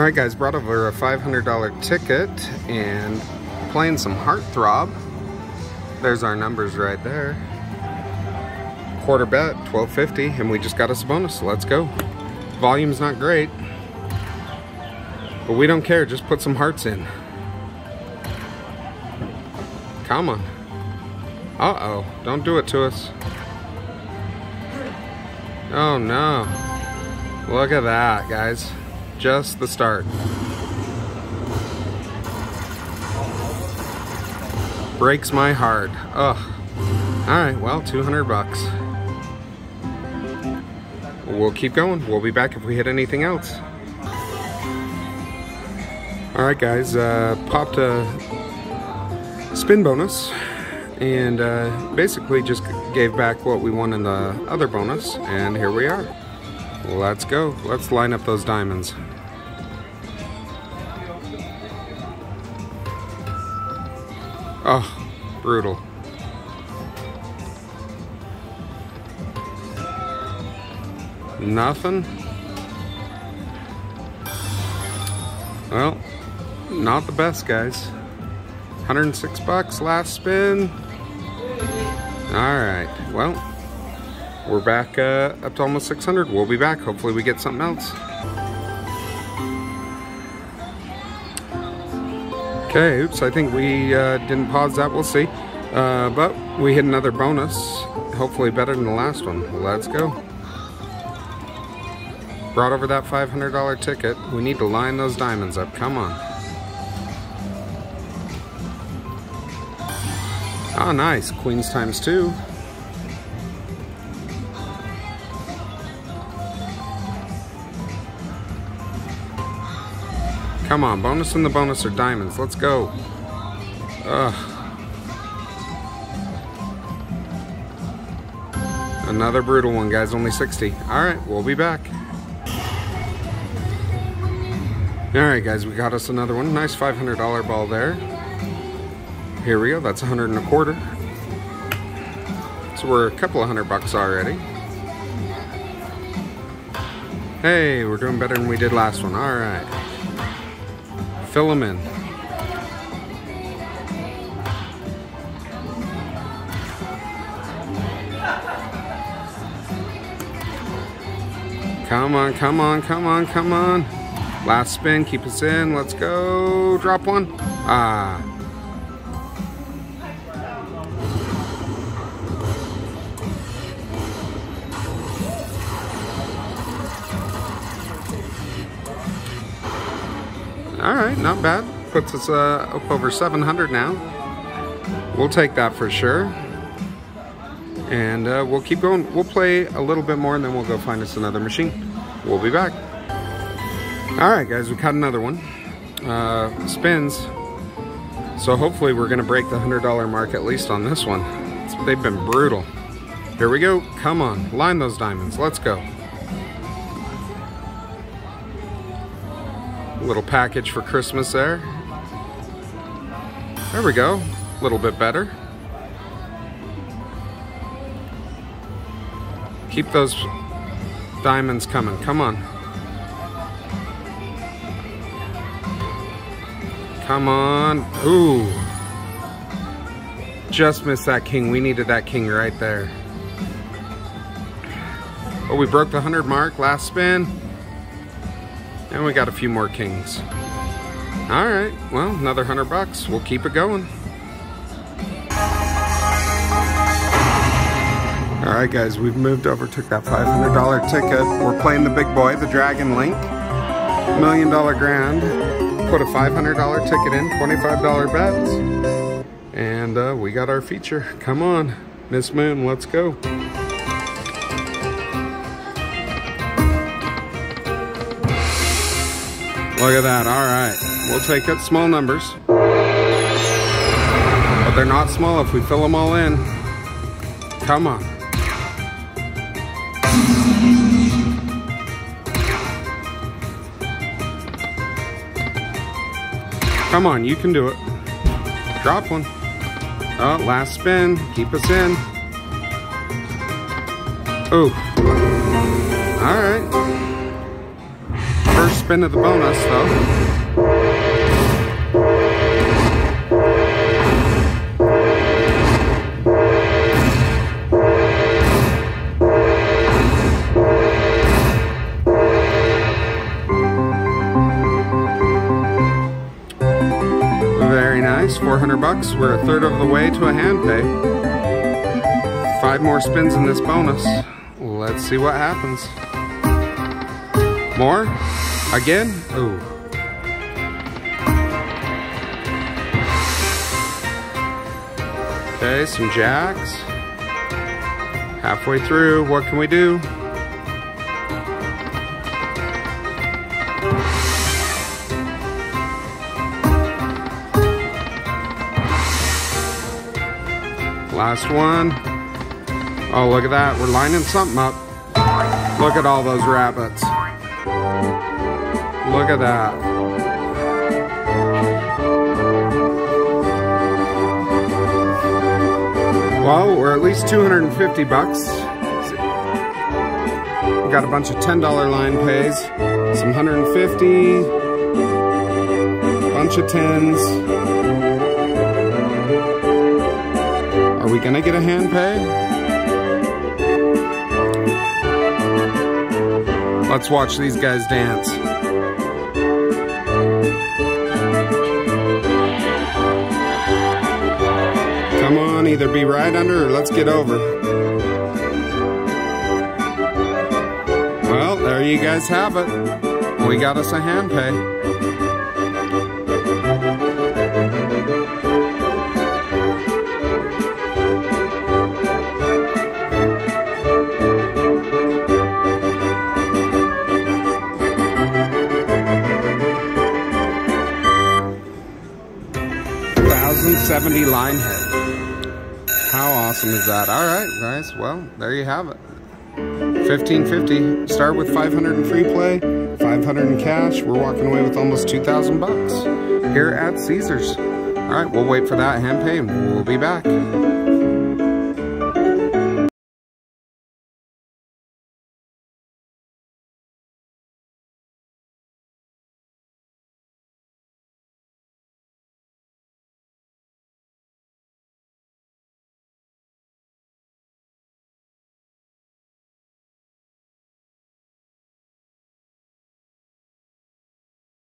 All right, guys, brought over a $500 ticket and playing some Heartthrob. There's our numbers right there. Quarter bet, 1250, and we just got us a bonus. Let's go. Volume's not great, but we don't care. Just put some hearts in. Come on. Uh-oh, don't do it to us. Oh no. Look at that, guys. Just the start. Breaks my heart. Ugh. Alright, well, 200 bucks. We'll keep going. We'll be back if we hit anything else. Alright guys, uh, popped a spin bonus and uh, basically just gave back what we won in the other bonus and here we are. Let's go. Let's line up those diamonds. Oh, brutal. Nothing? Well, not the best, guys. 106 bucks last spin. All right, well, we're back uh, up to almost 600. We'll be back. Hopefully we get something else. Okay, oops, I think we uh, didn't pause that. We'll see. Uh, but we hit another bonus. Hopefully better than the last one. Let's go. Brought over that $500 ticket. We need to line those diamonds up. Come on. Oh, nice. Queens times two. Come on, bonus and the bonus are diamonds. Let's go. Ugh. Another brutal one, guys. Only 60. All right, we'll be back. All right, guys, we got us another one. Nice $500 ball there. Here we go. That's 100 and a quarter. So we're a couple of hundred bucks already. Hey, we're doing better than we did last one. All right. Fill them in. Come on, come on, come on, come on. Last spin, keep us in. Let's go. Drop one. Ah. All right, not bad. Puts us uh, up over 700 now. We'll take that for sure. And uh, we'll keep going. We'll play a little bit more and then we'll go find us another machine. We'll be back. All right, guys, we caught another one. Uh, spins. So hopefully we're gonna break the $100 mark at least on this one. They've been brutal. Here we go. Come on, line those diamonds. Let's go. Little package for Christmas there. There we go. A little bit better. Keep those diamonds coming. Come on. Come on. Ooh. Just missed that king. We needed that king right there. Oh, we broke the 100 mark. Last spin. And we got a few more kings. All right, well, another hundred bucks. We'll keep it going. All right, guys, we've moved over, took that $500 ticket. We're playing the big boy, the Dragon Link. Million dollar grand. Put a $500 ticket in, $25 bets. And uh, we got our feature. Come on, Miss Moon, let's go. Look at that. All right. We'll take it. Small numbers. But they're not small if we fill them all in. Come on. Come on, you can do it. Drop one. Oh, last spin. Keep us in. Oh. All right. Spin of the bonus though. Very nice, 400 bucks. We're a third of the way to a hand pay. Five more spins in this bonus. Let's see what happens. More? Again? Ooh. Okay, some jacks. Halfway through, what can we do? Last one. Oh, look at that. We're lining something up. Look at all those rabbits. Look at that. Well, we're at least 250 bucks. We got a bunch of $10 line pays, some 150, bunch of 10s. Are we gonna get a hand pay? Let's watch these guys dance. Either be right under or let's get over. Well, there you guys have it. We got us a hand pay. Thousand seventy line. How awesome is that? All right, guys. Well, there you have it. 1550. Start with 500 in free play, 500 in cash. We're walking away with almost 2,000 bucks here at Caesars. All right, we'll wait for that hand pay we'll be back.